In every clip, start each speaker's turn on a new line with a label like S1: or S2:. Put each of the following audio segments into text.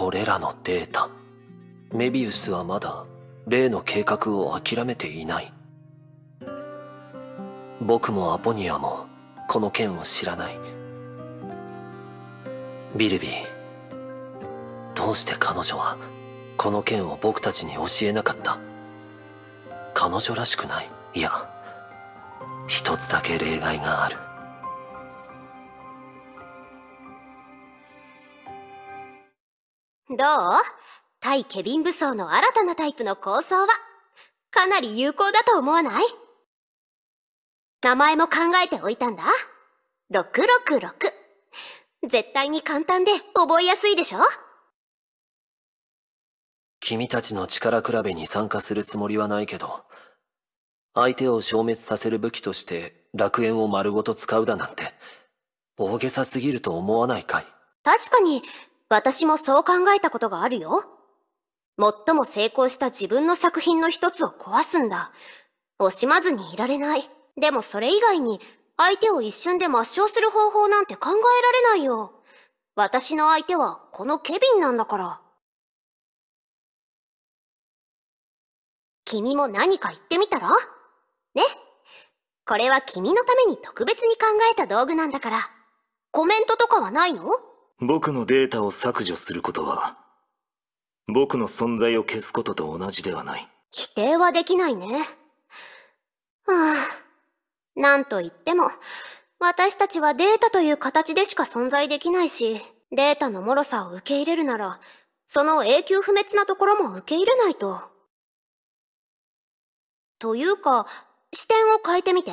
S1: これらのデータ。メビウスはまだ例の計画を諦めていない。僕もアポニアもこの件を知らない。ビルビーどうして彼女はこの件を僕たちに教えなかった？彼女らしくない？いや一つだけ例外がある。
S2: どう？対ケビン武装の新たなタイプの構想は？かなり有効だと思わない？名前も考えておいたんだ。666絶対に簡単で覚えやすいでしょ？
S1: 君たちの力比べに参加するつもりはないけど相手を消滅させる武器として楽園を丸ごと使うだなんて大げさすぎると思わないかい？
S2: 確かに私もそう考えたことがあるよ。最も成功した自分の作品の一つを壊すんだ。惜しまずにいられない。でもそれ以外に相手を一瞬で抹消する方法なんて考えられないよ。私の相手はこのケビンなんだから。君も何か言ってみたら？ね？これは君のために特別に考えた道具なんだから。コメントとかはないの？
S3: 僕のデータを削除することは僕の存在を消すことと同じではない。
S2: 否定はできないね。はあなんと言っても私たちはデータという形でしか存在できないしデータの脆さを受け入れるならその永久不滅なところも受け入れないと。というか視点を変えてみて。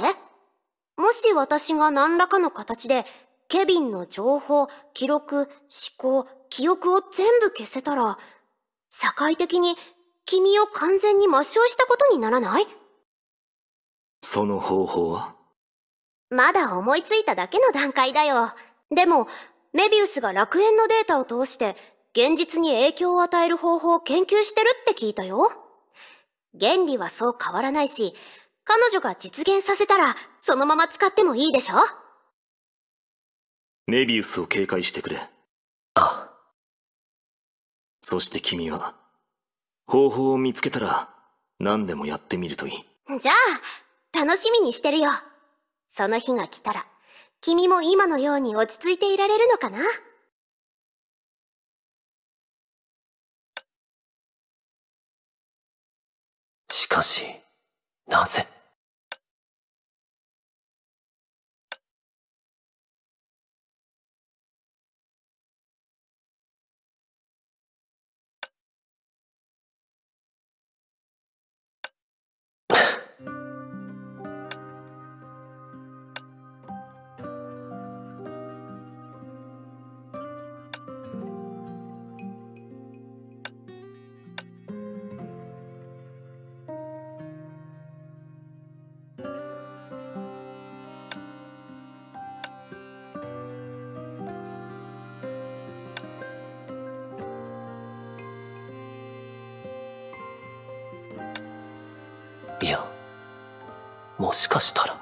S2: もし私が何らかの形でケビンの情報記録思考記憶を全部消せたら社会的に君を完全に抹消したことにならない？
S3: その方法は？
S2: まだ思いついただけの段階だよ。でもメビウスが楽園のデータを通して現実に影響を与える方法を研究してるって聞いたよ。原理はそう変わらないし彼女が実現させたらそのまま使ってもいいでしょ？
S3: メビウスを警戒してくれ。
S1: あ。
S3: そして君は方法を見つけたら何でもやってみるといい。
S2: じゃあ楽しみにしてるよ。その日が来たら君も今のように落ち着いていられるのかな？
S1: しかしなぜ？いやもしかしたら。